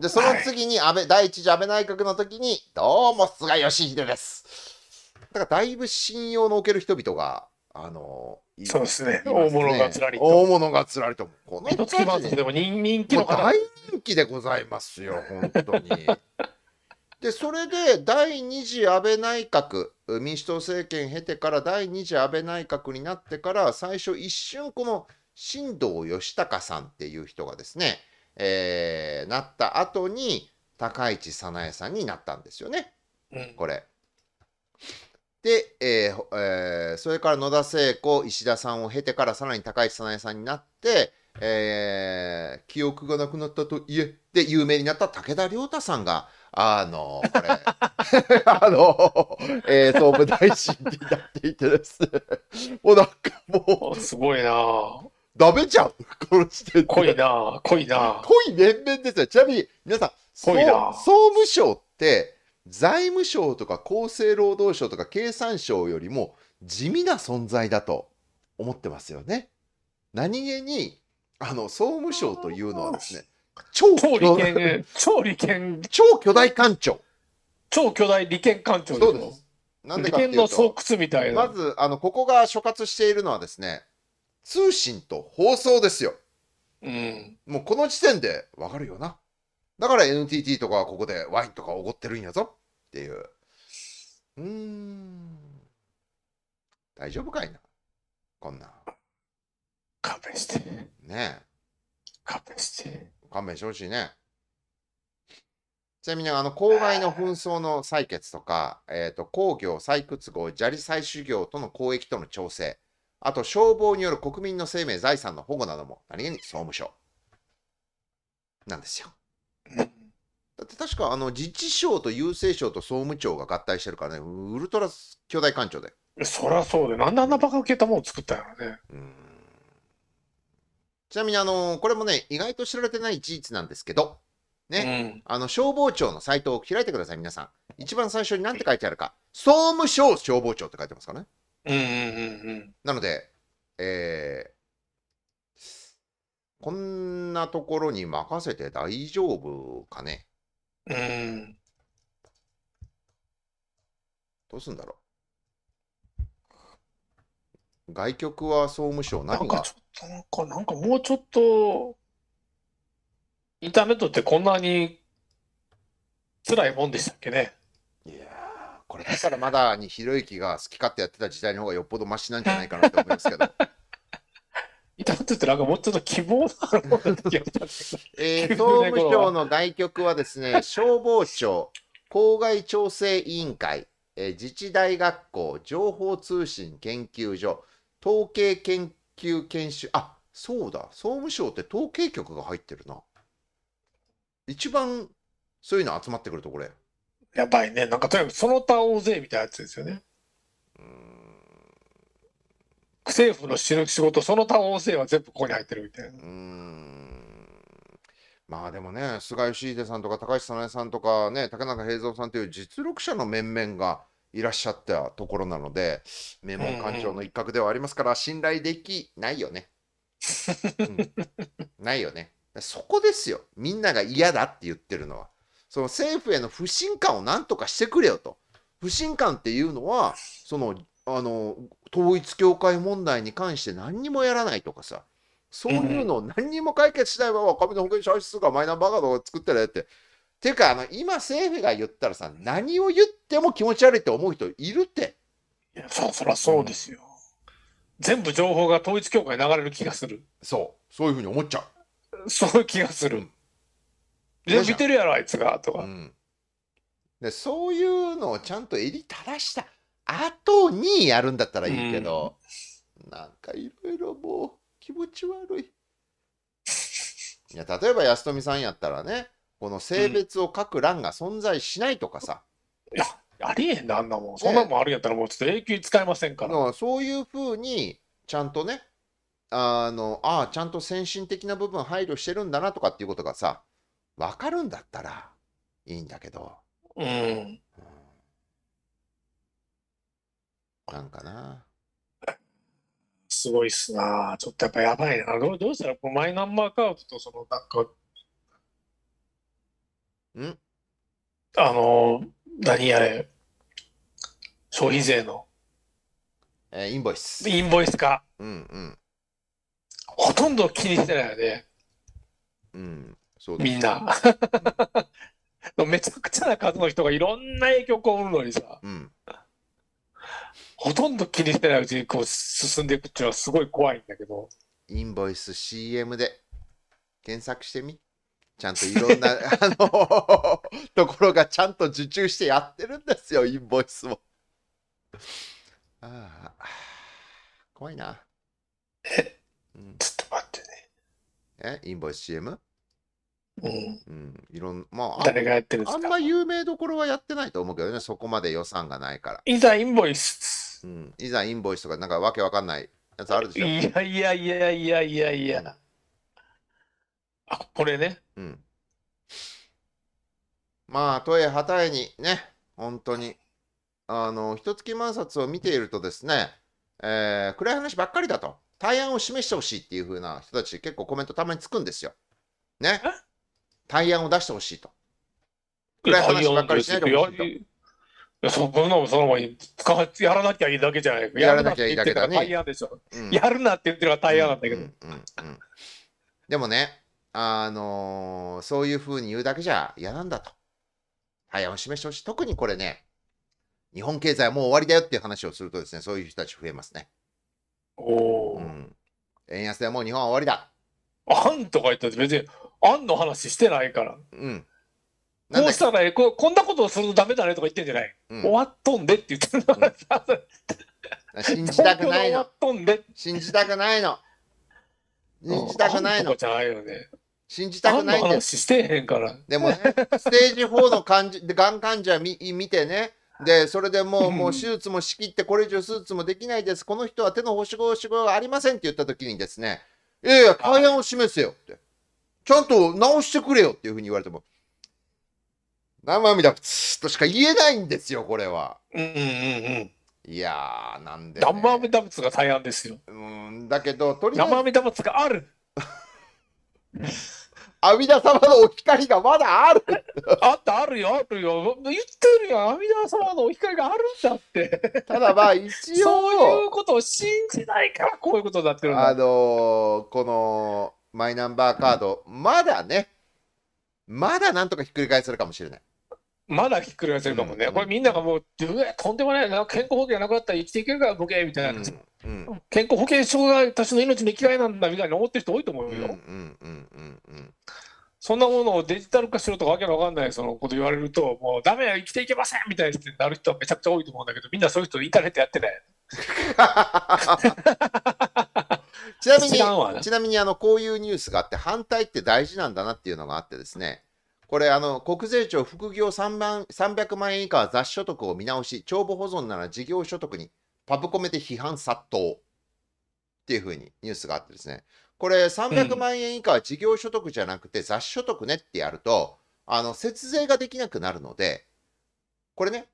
で、その次に安倍、第一次安倍内閣の時に、どうも菅義偉です。だからだいぶ信用のおける人々が、あのいそうですね。大物がずらりと。大物がずらりと。この一月番付でも人人気の方。もう大人気でございますよ、本当に。で、それで第2次安倍内閣、民主党政権経てから第2次安倍内閣になってから、最初一瞬この新藤義孝さんっていう人がですね、えーなった後に高市早苗さんになったんですよね。うんこれ。で、えーほえーそれから野田聖子、石田さんを経てからさらに高市早苗さんになって、えー記憶がなくなったといえ、で、有名になった武田良太さんが、あの、これ、あの、えー総務大臣になっていてですね、もうなんかもおすごいなう、ダメじゃん、この時点で。濃いな濃いな濃い面々ですよ。ちなみに、皆さん、総務省って、財務省とか厚生労働省とか経産省よりも地味な存在だと思ってますよね。何気に、あの、総務省というのはですね、超超巨利権、超利権、超巨大官庁。超巨大利権官庁そうです。なんで利かっていう権の巣と、窟みたいな。まず、あの、ここが所轄しているのはですね、通信と放送ですよ。うん。もうこの時点でわかるよな。だから NTT とかはここでワインとかおごってるんやぞっていう。うーん。大丈夫かいな。こんなん。勘弁して。ね勘弁して。え。勘弁してほしいね。ちなみに、あの、公害の紛争の採決とか、えっ、と、工業、採掘業、砂利採取業との交易との調整、あと、消防による国民の生命、財産の保護なども、何気に総務省。なんですよ。だって確かあの自治省と郵政省と総務庁が合体してるからね、ウルトラ巨大官庁で。そりゃそうで、なんであんなバカ受けたものを作ったんやろね。うちなみにあのこれもね、意外と知られてない事実なんですけど、ね、あの消防庁のサイトを開いてください、皆さん。一番最初に何て書いてあるか、総務省消防庁って書いてますからね。うん。うんうんうんなので、えーこんなところに任せて大丈夫かね？うん。うん。どうすんだろう？外局は総務省なん何がかちょっと、なんか、なんかもうちょっと、インターネットってこんなに辛いもんでしたっけね？いやーこれだからまだにひろゆきが好き勝手やってた時代の方がよっぽどマシなんじゃないかなと思いますけど。インターネットってなんかもうちょっと希望のあるものだ気がしたんですけど。えー、総務省の外局はですね、消防庁、公害調整委員会、えー自治大学校、情報通信研究所、統計研究研修、あそうだ、総務省って統計局が入ってるな。一番そういうの集まってくるとこれ。やばいね。なんかとにかくその他大勢みたいなやつですよね。うーん政府の仕仕事、その他大勢は全部ここに入ってるみたいなう。んまあでもね、菅義偉さんとか高橋早苗さんとかね、竹中平蔵さんという実力者の面々がいらっしゃったところなので、名門官庁の一角ではありますから、信頼できないよね。うんないよね。そこですよ。みんなが嫌だって言ってるのは。その政府への不信感をなんとかしてくれよと。不信感っていうのは、その、あの、統一教会問題に関して何にもやらないとかさ、そういうのを何にも解決しないまま、紙の保険証支出がマイナンバーカードを作ってるって。ていうか、あの、今政府が言ったらさ、何を言っても気持ち悪いって思う人いるって。いや、そ、そらそうですよ。全部情報が統一教会に流れる気がする。そう。そういうふうに思っちゃそういう気がすう。る。で、見てるやろ、あいつが、とか。うん、でそういうのをちゃんと襟正した後にやるんだったらいいけど、なんかいろいろもう気持ち悪い。いや例えば安富さんやったらねこの性別を書く欄が存在しないとかさ、いや、ありえんな、あんなもん。そんなもんあるんやったらもうちょっと永久に使えませんから。そういうふうにちゃんとねあのああちゃんと先進的な部分配慮してるんだなとかっていうことがさ分かるんだったらいいんだけど。うん。うんなんかな。すごいっすな。ちょっとやっぱやばいな。どうどうしたらこのマイナンバーカードとそのなんか、ん？あの、何やれ、消費税のえーインボイス。インボイス化、うんうん。ほとんど気にしてないよね、うん。そうみんな。めちゃくちゃな数の人がいろんな影響を被るのにさ、うん。ほとんど気にしてないうちにこう進んでいくっていうのはすごい怖いんだけど、インボイス CM で検索してみ。ちゃんといろんな、あのところがちゃんと受注してやってるんですよ、インボイスも。ああ、怖いな。うん、ちょっと待ってえ、インボイス CM? ね。うん、いろんまあうん。誰がやってるんですか？あんま有名どころはやってないと思うけどね、そこまで予算がないから。いざインボイス。うん、いざインボイスとかなんかわけわかんないやつあるでしょ。いやいやいやいやいやいや。あ、これね。うん。まあ、とえはたえにね、本当に、あの、一月万冊を見ているとですね、えー暗い話ばっかりだと、対案を示してほしいっていう風な人たち結構コメントたまにつくんですよ。ね。対案を出してほしいと。暗い話ばっかりしないでほしいといやそんなそのままやらなきゃいいだけじゃないやらなきゃいいだけだねやるなって言ってるのが対案でしょ。うんやるなって言ってるのが対案なんだけど。でもね、あのーそういう風に言うだけじゃ嫌なんだと。対案を示してほしい。特にこれね、日本経済はもう終わりだよっていう話をするとですね、そういう人たち増えますね。おおー。うん、円安ではもう日本は終わりだ。あんとか言ったって別に、あんの話してないから。うん。なんだこうしたらねこ、こんなことをするとダメだねとか言ってんじゃない。うん終わっとんでって言ってるのがさ、信じたくないの終わ。っとんで。信じたくないの。信じたくないのあんとか。じゃないよね。信じたあんのくないんです。話してへんから。でもね、ステージ4の患者、がん患者見見てね、で、それでもう、うんもう手術も仕切って、これ以上手術もできないです。この人は手の保守仕事がありませんって言った時にですね、いやいや、対案を示せよって。ちゃんと直してくれよっていうふうに言われても、生身だ、プツーとしか言えないんですよ、これは。うんうんうんうん。いやー、なんで、ね。生阿弥陀仏が対案ですよ。うん、だけど、とりあえず生阿、弥陀仏がある。阿弥陀様のお光がまだある。あった、あるよ、あるよ。言ってるよ。阿弥陀様のお光があるんだって。ただまあ、一応 そういう、ことを信じないから、こういうことになってるんだ。あのーこのマイナンバーカード、まだね、まだなんとかひっくり返せるかもしれない。まだひっくり返せるかもね。うんこれみんながもう、とんでもないな、健康保険なくなったら生きていけるからボケみたいな。うんうん健康保険証が私の命の生きがいなんだみたいに思ってる人多いと思うよ。うんうんうんうんうんそんなものをデジタル化しろとかわけのわかんないそのこと言われると、もうダメや、生きていけませんみたいになる人はめちゃくちゃ多いと思うんだけど、みんなそういう人インターネットやってない。ちなみに、ちなみにあのこういうニュースがあって、反対って大事なんだなっていうのがあってですね、これ、あの国税庁副業3万300万円以下は雑所得を見直し、帳簿保存なら事業所得にパブコメで批判殺到っていうふうにニュースがあってですね、これ、300万円以下は事業所得じゃなくて雑所得ねってやると、あの節税ができなくなるので、これね、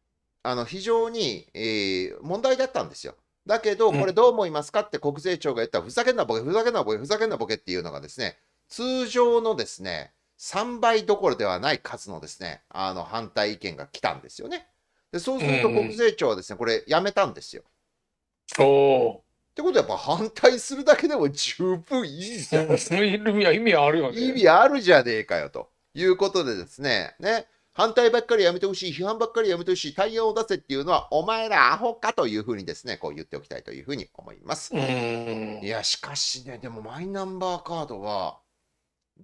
あの非常に、えー問題だったんですよ。だけど、うんこれどう思いますかって国税庁が言ったら、ふざけんなボケ、ふざけんなボケ、ふざけんなボケっていうのがですね、通常のですね、3倍どころではない数のですね、あの反対意見が来たんですよね。でそうすると国税庁はですね、これやめたんですよ。おおってことはやっぱ反対するだけでも十分いいじゃん。意味あるよね。意味あるじゃねえかよということでですね、ね、反対ばっかりやめてほしい、批判ばっかりやめてほしい、対応を出せっていうのは、お前らアホかというふうにですね、こう言っておきたいというふうに思います。いや、しかしね、でもマイナンバーカードは、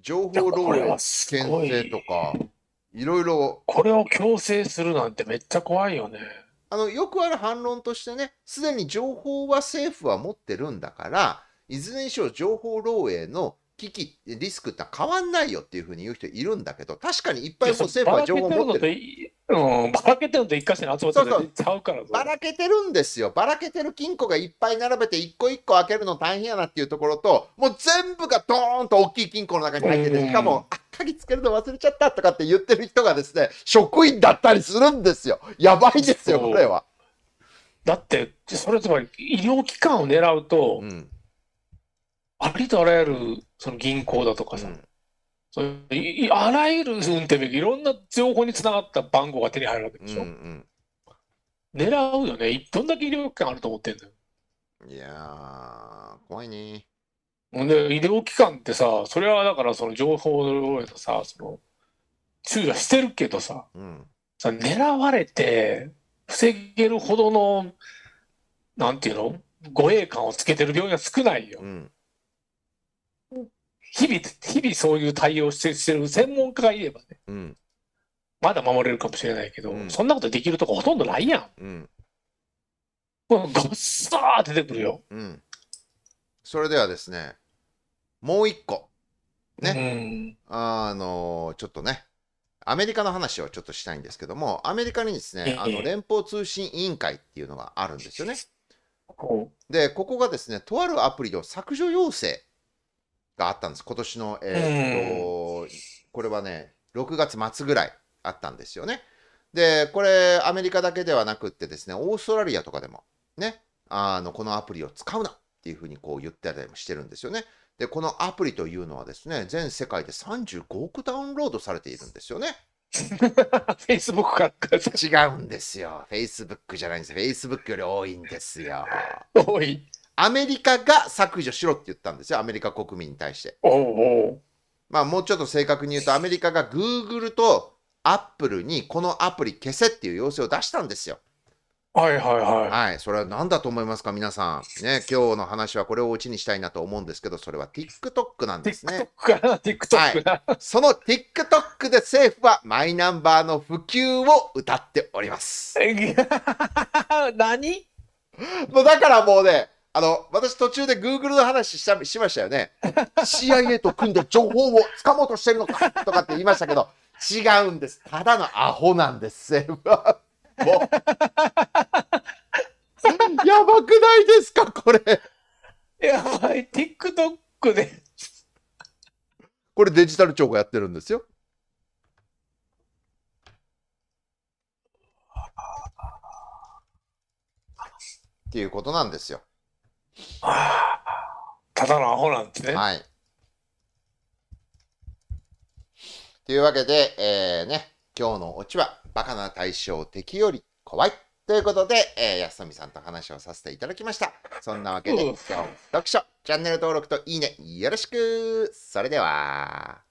情報漏洩危険性とか、いろいろこれを強制するなんてめっちゃ怖いよね。あのよくある反論としてね、すでに情報は政府は持ってるんだから、いずれにしろ情報漏洩の危機、リスクって変わんないよっていうふうに言う人いるんだけど、確かにいっぱいもう政府は情報持ってる。うん、ばらけてるのと一箇所に集まってちゃうからばらけてるんですよ。ばらけてる金庫がいっぱい並べて一個一個開けるの大変やなっていうところと、もう全部がドーンと大きい金庫の中に入ってて、うんしかも、あ、鍵つけるの忘れちゃったとかって言ってる人がですね、職員だったりするんですよ。やばいですよ、これは。だって、それつまり医療機関を狙うと、うん。ありとあらゆるその銀行だとかさ、うんそういあらゆる運転免許いろんな情報につながった番号が手に入るわけでしょ。うんうん狙うよね。どんだけ医療機関あると思ってんだよ。いやー、怖いね。で、医療機関ってさ、それはだからその情報漏洩のさ、その、注意はしてるけどさ、うん。さ狙われて、防げるほどの、なんていうの護衛官をつけてる病院は少ないよう。ん。日々、日々そういう対応してしてる専門家がいればね、うん。まだ守れるかもしれないけど、うんそんなことできるとこほとんどないやん。うん。ごっさー出てくるよ。うん。それではですね、もう一個、ね。あのちょっとね、アメリカの話をちょっとしたいんですけども、アメリカにですね、あええの連邦通信委員会っていうのがあるんですよね。こで、ここがですね、とあるアプリの削除要請があったんです。今年の、えーっと、これはね、6月末ぐらいあったんですよね。で、これ、アメリカだけではなくってですね、オーストラリアとかでも、ね、あの、このアプリを使うなっていうふうにこう言ったりもしてるんですよね。で、このアプリというのはですね、全世界で35億ダウンロードされているんですよね。う、Facebook から違うんですよ。Facebook じゃないんです。Facebook より多いんですよ。多い。アメリカが削除しろって言ったんですよ、アメリカ国民に対して。おうおう。まあ、もうちょっと正確に言うと、アメリカが Google と Apple にこのアプリ消せっていう要請を出したんですよ。はいはいははい、それは何だと思いますか、皆さん。ね、今日の話はこれをオチにしたいなと思うんですけど、それは TikTok なんい。ですね。TikTok かな ?TikTok な。その TikTok で政府はマイナンバーの普及を歌っております。何？もうだからもうね、あの、私途中で Google の話したしましたよね。CIA と組んで情報を掴もうとしてるのか とかって言いましたけど、違うんです。ただのアホなんです。やばくないですか、これ。やばい、TikTok で。これデジタル庁がやってるんですよ。っていうことなんですよ。ただのアホなんてね。はい。というわけで、えーね、今日のオチは、バカな対象敵より怖い。ということで、えー、安富さんと話をさせていただきました。そんなわけで、うん今日も読書、チャンネル登録といいね、よろしく。それでは。